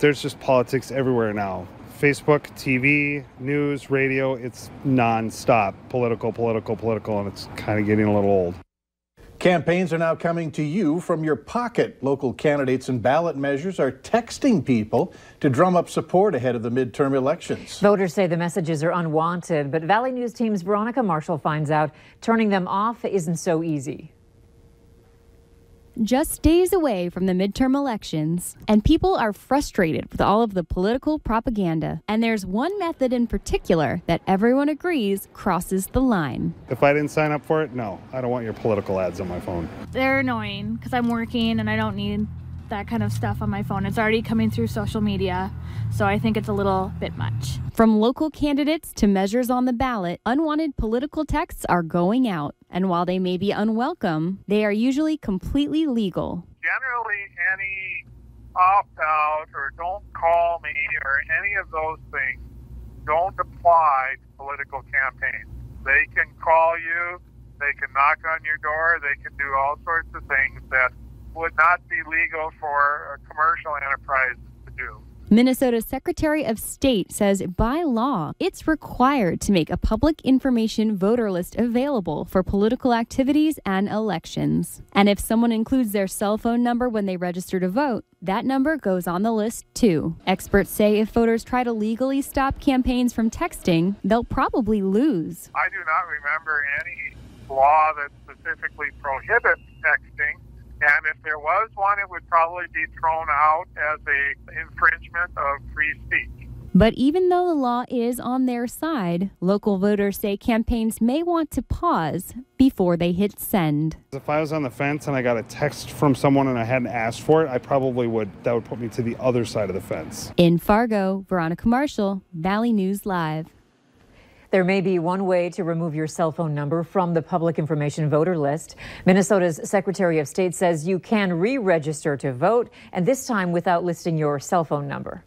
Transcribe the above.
There's just politics everywhere now. Facebook, TV, news, radio, it's nonstop political, political, political, and it's kind of getting a little old. Campaigns are now coming to you from your pocket. Local candidates and ballot measures are texting people to drum up support ahead of the midterm elections. Voters say the messages are unwanted, but Valley News Team's Veronica Marshall finds out turning them off isn't so easy just days away from the midterm elections, and people are frustrated with all of the political propaganda. And there's one method in particular that everyone agrees crosses the line. If I didn't sign up for it, no, I don't want your political ads on my phone. They're annoying because I'm working and I don't need that kind of stuff on my phone. It's already coming through social media, so I think it's a little bit much. From local candidates to measures on the ballot, unwanted political texts are going out. And while they may be unwelcome, they are usually completely legal. Generally, any opt out or don't call me or any of those things don't apply to political campaigns. They can call you, they can knock on your door, they can do all sorts of things that would not be legal for a commercial enterprises to do. Minnesota's Secretary of State says by law, it's required to make a public information voter list available for political activities and elections. And if someone includes their cell phone number when they register to vote, that number goes on the list too. Experts say if voters try to legally stop campaigns from texting, they'll probably lose. I do not remember any law that specifically prohibits texting. And if there was one, it would probably be thrown out as a infringement of free speech. But even though the law is on their side, local voters say campaigns may want to pause before they hit send. If I was on the fence and I got a text from someone and I hadn't asked for it, I probably would. That would put me to the other side of the fence. In Fargo, Veronica Marshall, Valley News Live. There may be one way to remove your cell phone number from the public information voter list. Minnesota's Secretary of State says you can re register to vote, and this time without listing your cell phone number.